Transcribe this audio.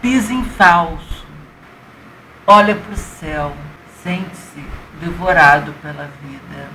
pisa em falso, olha para o céu, sente-se devorado pela vida.